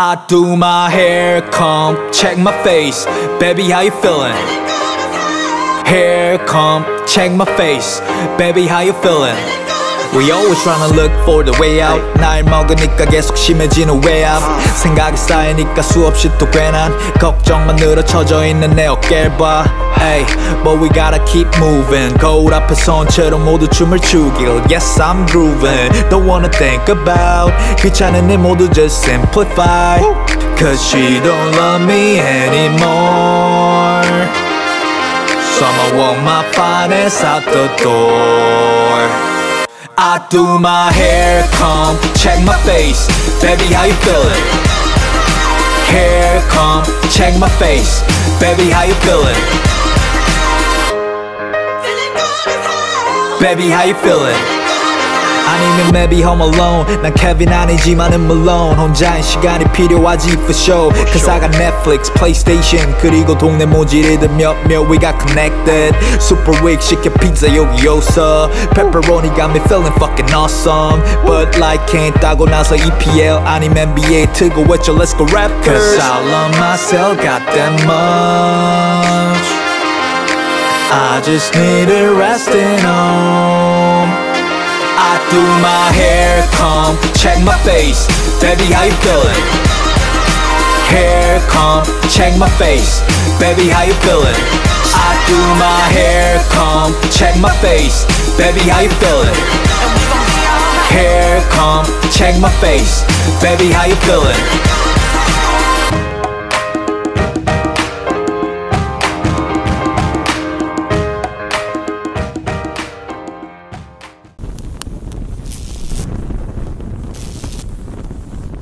I do my hair, comb, check my face. Baby, how you feeling? Hair, comb, check my face. Baby, how you feeling? We always tryna look for the way out 날 먹으니까 계속 심해지는 외압 생각이 쌓이니까 수없이 또 괜한 걱정만 늘어쳐져 있는 내 어깨를 봐 Ay, but we gotta keep moving 거울 앞에 선처럼 모두 춤을 추길 Yes, I'm grooving Don't wanna think about 귀찮은 일 모두 just simplify Cause she don't love me anymore So I'ma walk my finest out the door I do my hair, comb, check my face Baby, how you feeling? Hair, comb, check my face Baby, how you feeling? Baby, how you feeling? 아니면 maybe home alone 난 케빈 아니지만은 물론 혼자인 시간이 필요하지 for sure Cause I got Netflix, PlayStation 그리고 동네 모질이들 몇몇 we got connected Super weak 시켜 피자 여기 요서 Pepperoni got me feeling fucking awesome But like can't 따고 나서 EPL 아니면 NBA 트고 외쳐 let's go Raptors Cause I love myself got that much I just need a resting home I do my hair, comb, check my face Baby, how you feeling? Hair, comb, check my face Baby, how you feeling? I do my hair, comb, check my face Baby, how you feeling? Hair, comb, check my face Baby, how you feeling?